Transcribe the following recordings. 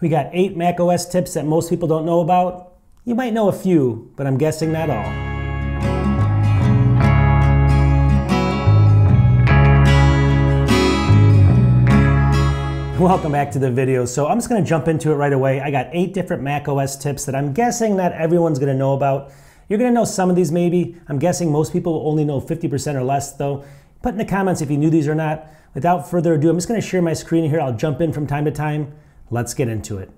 We got eight macOS tips that most people don't know about. You might know a few, but I'm guessing not all. Welcome back to the video. So I'm just gonna jump into it right away. I got eight different macOS tips that I'm guessing not everyone's gonna know about. You're gonna know some of these maybe. I'm guessing most people only know 50% or less though. Put in the comments if you knew these or not. Without further ado, I'm just gonna share my screen here. I'll jump in from time to time. Let's get into it.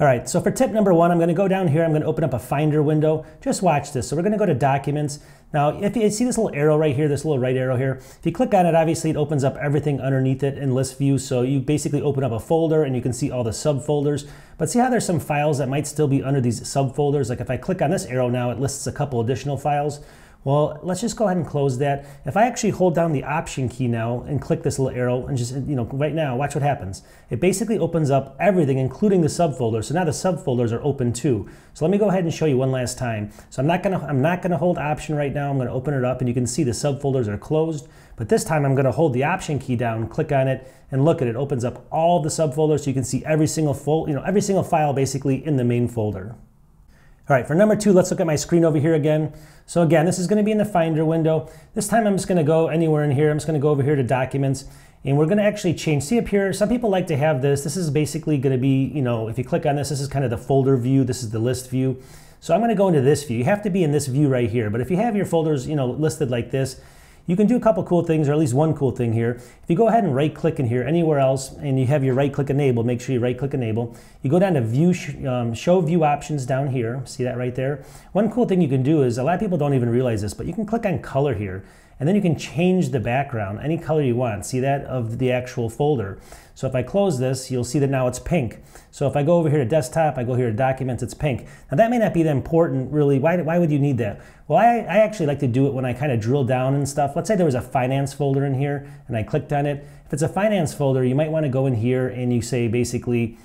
All right, so for tip number one, I'm gonna go down here, I'm gonna open up a Finder window. Just watch this. So we're gonna go to Documents. Now, if you see this little arrow right here, this little right arrow here, if you click on it, obviously it opens up everything underneath it in list view. So you basically open up a folder and you can see all the subfolders. But see how there's some files that might still be under these subfolders? Like if I click on this arrow now, it lists a couple additional files. Well, let's just go ahead and close that. If I actually hold down the Option key now and click this little arrow and just, you know, right now, watch what happens. It basically opens up everything, including the subfolders. So now the subfolders are open too. So let me go ahead and show you one last time. So I'm not gonna, I'm not gonna hold Option right now. I'm gonna open it up and you can see the subfolders are closed. But this time I'm gonna hold the Option key down, click on it, and look at it. it opens up all the subfolders so you can see every single, fol you know, every single file basically in the main folder. All right, for number two, let's look at my screen over here again. So again, this is gonna be in the Finder window. This time I'm just gonna go anywhere in here. I'm just gonna go over here to Documents, and we're gonna actually change, see up here, some people like to have this. This is basically gonna be, you know, if you click on this, this is kind of the folder view, this is the list view. So I'm gonna go into this view. You have to be in this view right here, but if you have your folders, you know, listed like this, you can do a couple cool things, or at least one cool thing here. If you go ahead and right click in here anywhere else, and you have your right click enabled, make sure you right click enable. You go down to view, um, show view options down here. See that right there? One cool thing you can do is, a lot of people don't even realize this, but you can click on color here. And then you can change the background, any color you want. See that of the actual folder. So if I close this, you'll see that now it's pink. So if I go over here to desktop, I go here to documents, it's pink. Now that may not be that important really. Why, why would you need that? Well, I, I actually like to do it when I kind of drill down and stuff. Let's say there was a finance folder in here and I clicked on it. If it's a finance folder, you might want to go in here and you say basically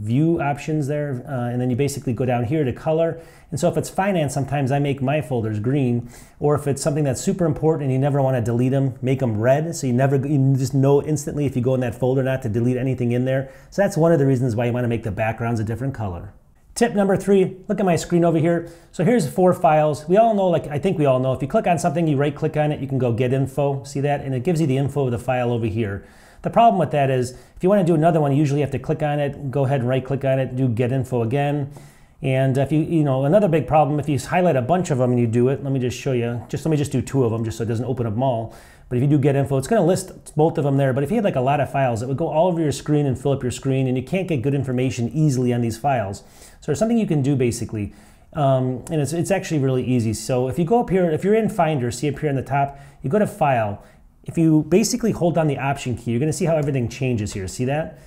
view options there, uh, and then you basically go down here to color. And so if it's finance, sometimes I make my folders green, or if it's something that's super important and you never want to delete them, make them red, so you never, you just know instantly if you go in that folder not to delete anything in there. So that's one of the reasons why you want to make the backgrounds a different color. Tip number three, look at my screen over here. So here's four files. We all know, like I think we all know, if you click on something, you right click on it, you can go get info, see that? And it gives you the info of the file over here. The problem with that is if you want to do another one, you usually have to click on it, go ahead and right click on it, do get info again. And if you, you know, another big problem, if you highlight a bunch of them and you do it, let me just show you, just let me just do two of them just so it doesn't open up them all. But if you do get info, it's gonna list both of them there. But if you had like a lot of files, it would go all over your screen and fill up your screen and you can't get good information easily on these files. So there's something you can do basically. Um, and it's, it's actually really easy. So if you go up here, if you're in Finder, see up here in the top, you go to File, if you basically hold down the option key, you're gonna see how everything changes here. See that?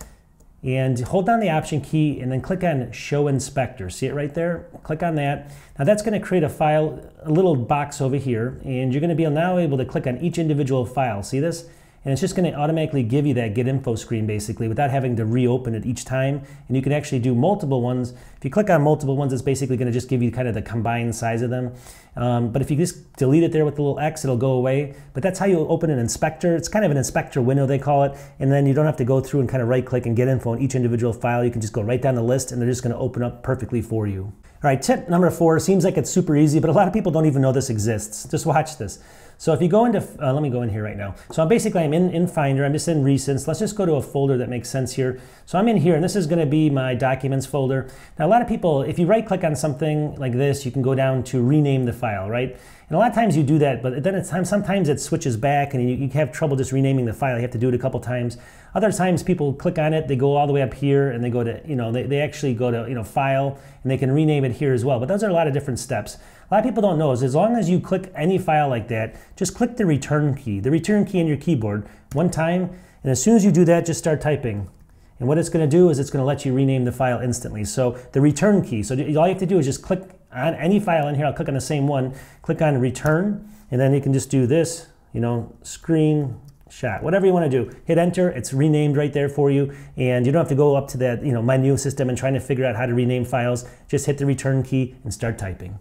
And hold down the option key and then click on Show Inspector. See it right there? Click on that. Now that's gonna create a file, a little box over here, and you're gonna be now able to click on each individual file. See this? And it's just going to automatically give you that get info screen basically without having to reopen it each time. And you can actually do multiple ones. If you click on multiple ones it's basically going to just give you kind of the combined size of them. Um, but if you just delete it there with the little X it'll go away. But that's how you open an inspector. It's kind of an inspector window they call it. And then you don't have to go through and kind of right click and get info on each individual file. You can just go right down the list and they're just going to open up perfectly for you all right tip number four seems like it's super easy but a lot of people don't even know this exists just watch this so if you go into, uh, let me go in here right now. So I'm basically, I'm in, in Finder, I'm just in Recents. Let's just go to a folder that makes sense here. So I'm in here, and this is gonna be my Documents folder. Now a lot of people, if you right click on something like this, you can go down to rename the file, right? And a lot of times you do that, but then it's time, sometimes it switches back and you, you have trouble just renaming the file. You have to do it a couple times. Other times people click on it, they go all the way up here and they go to, you know, they, they actually go to, you know, file and they can rename it here as well. But those are a lot of different steps. A lot of people don't know is as long as you click any file like that, just click the return key, the return key on your keyboard one time. And as soon as you do that, just start typing. And what it's going to do is it's going to let you rename the file instantly. So the return key, so all you have to do is just click on any file in here. I'll click on the same one, click on return, and then you can just do this, you know, screen shot, whatever you want to do. Hit enter, it's renamed right there for you, and you don't have to go up to that, you know, menu system and trying to figure out how to rename files. Just hit the return key and start typing.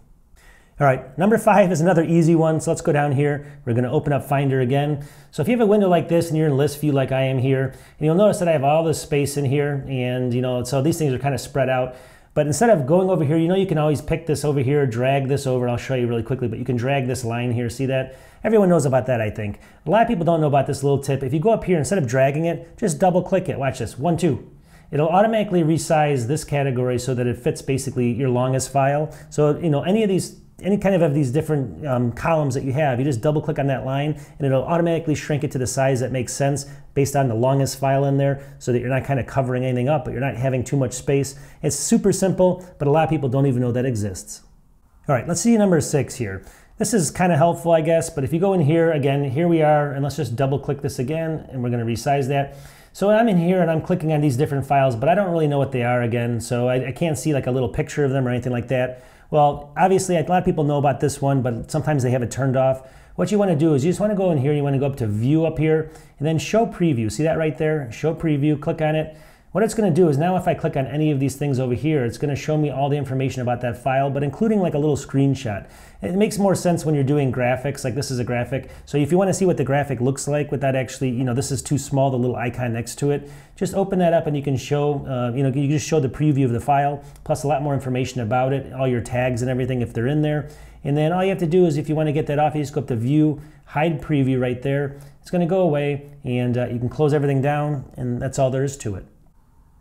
All right, number five is another easy one. So let's go down here. We're gonna open up Finder again. So if you have a window like this and you're in list view like I am here, and you'll notice that I have all this space in here and you know, so these things are kind of spread out. But instead of going over here, you know you can always pick this over here, drag this over, I'll show you really quickly, but you can drag this line here, see that? Everyone knows about that, I think. A lot of people don't know about this little tip. If you go up here, instead of dragging it, just double click it. Watch this, one, two. It'll automatically resize this category so that it fits basically your longest file. So, you know, any of these any kind of these different um, columns that you have, you just double click on that line and it'll automatically shrink it to the size that makes sense based on the longest file in there so that you're not kind of covering anything up, but you're not having too much space. It's super simple, but a lot of people don't even know that exists. All right, let's see number six here. This is kind of helpful, I guess, but if you go in here, again, here we are, and let's just double click this again, and we're gonna resize that. So I'm in here and I'm clicking on these different files, but I don't really know what they are again, so I, I can't see like a little picture of them or anything like that. Well, obviously, a lot of people know about this one, but sometimes they have it turned off. What you want to do is you just want to go in here, you want to go up to View up here, and then Show Preview. See that right there? Show Preview, click on it. What it's going to do is now if I click on any of these things over here, it's going to show me all the information about that file, but including like a little screenshot. It makes more sense when you're doing graphics, like this is a graphic. So if you want to see what the graphic looks like without actually, you know, this is too small, the little icon next to it, just open that up and you can show, uh, you know, you just show the preview of the file, plus a lot more information about it, all your tags and everything if they're in there. And then all you have to do is if you want to get that off, you just go up to View, Hide Preview right there. It's going to go away and uh, you can close everything down and that's all there is to it.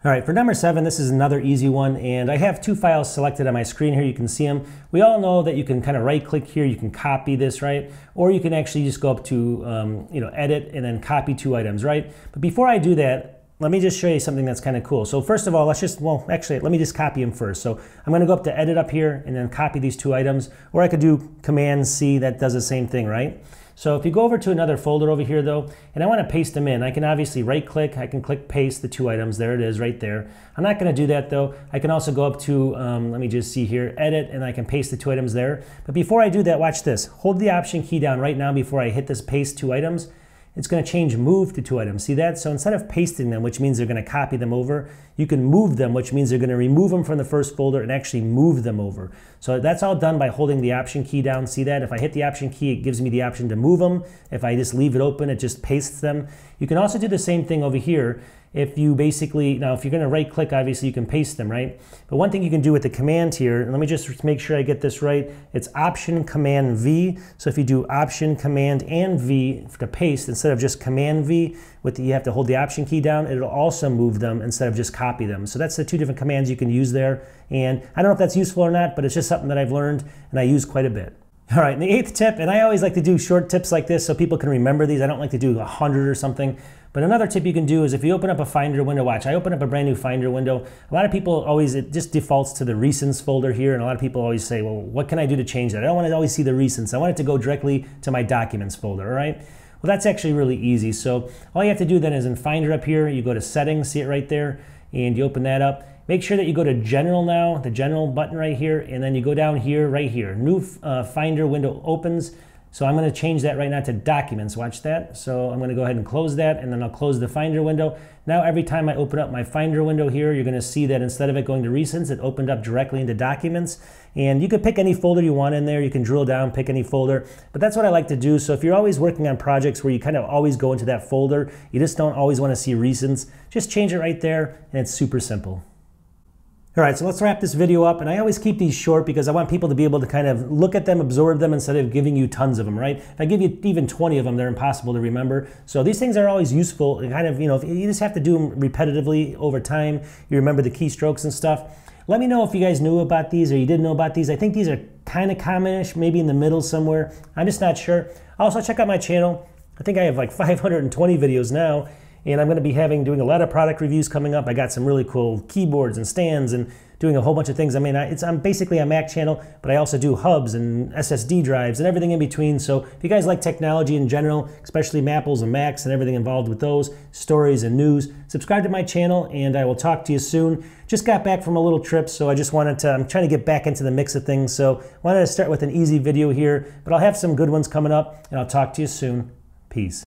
All right, for number seven, this is another easy one, and I have two files selected on my screen here. You can see them. We all know that you can kind of right-click here, you can copy this, right? Or you can actually just go up to, um, you know, edit and then copy two items, right? But before I do that, let me just show you something that's kind of cool. So first of all, let's just, well, actually, let me just copy them first. So I'm gonna go up to edit up here and then copy these two items, or I could do Command C, that does the same thing, right? So if you go over to another folder over here though, and I want to paste them in, I can obviously right click, I can click paste the two items, there it is right there. I'm not going to do that though. I can also go up to, um, let me just see here, edit, and I can paste the two items there. But before I do that, watch this. Hold the option key down right now before I hit this paste two items it's going to change move to two items. See that? So instead of pasting them, which means they're going to copy them over, you can move them, which means they're going to remove them from the first folder and actually move them over. So that's all done by holding the option key down. See that? If I hit the option key, it gives me the option to move them. If I just leave it open, it just pastes them. You can also do the same thing over here if you basically, now if you're gonna right click, obviously you can paste them, right? But one thing you can do with the command here, and let me just make sure I get this right, it's Option Command V. So if you do Option Command and V to paste instead of just Command V, with the, you have to hold the Option key down, it'll also move them instead of just copy them. So that's the two different commands you can use there. And I don't know if that's useful or not, but it's just something that I've learned and I use quite a bit. All right, and the eighth tip, and I always like to do short tips like this so people can remember these. I don't like to do a hundred or something. But another tip you can do is if you open up a Finder window, watch, I open up a brand new Finder window. A lot of people always, it just defaults to the recents folder here. And a lot of people always say, well, what can I do to change that? I don't want to always see the recents. I want it to go directly to my documents folder, all right? Well, that's actually really easy. So all you have to do then is in Finder up here, you go to settings, see it right there, and you open that up. Make sure that you go to General now, the General button right here, and then you go down here, right here. New uh, Finder window opens. So I'm going to change that right now to Documents. Watch that. So I'm going to go ahead and close that, and then I'll close the Finder window. Now every time I open up my Finder window here, you're going to see that instead of it going to Recents, it opened up directly into Documents. And you could pick any folder you want in there. You can drill down, pick any folder. But that's what I like to do. So if you're always working on projects where you kind of always go into that folder, you just don't always want to see Recents, just change it right there, and it's super simple. All right, so let's wrap this video up. And I always keep these short because I want people to be able to kind of look at them, absorb them instead of giving you tons of them, right? If I give you even 20 of them, they're impossible to remember. So these things are always useful. Kind of, you know, you just have to do them repetitively over time. You remember the keystrokes and stuff. Let me know if you guys knew about these or you didn't know about these. I think these are kind of commonish, maybe in the middle somewhere. I'm just not sure. Also, check out my channel. I think I have like 520 videos now and I'm going to be having doing a lot of product reviews coming up. I got some really cool keyboards and stands and doing a whole bunch of things. I mean, I, it's I'm basically a Mac channel, but I also do hubs and SSD drives and everything in between. So if you guys like technology in general, especially Mapples and Macs and everything involved with those, stories and news, subscribe to my channel and I will talk to you soon. Just got back from a little trip, so I just wanted to, I'm trying to get back into the mix of things. So I wanted to start with an easy video here, but I'll have some good ones coming up and I'll talk to you soon. Peace.